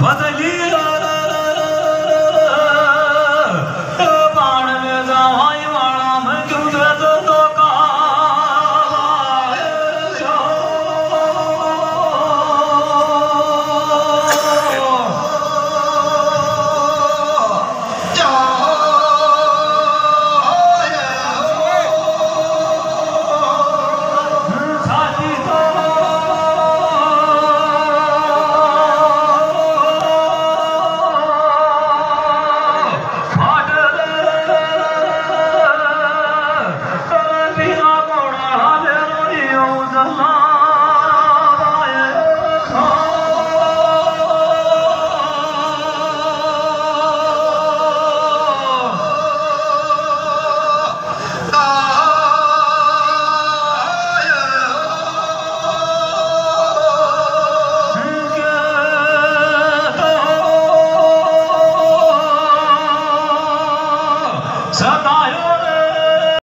Vatan कदाय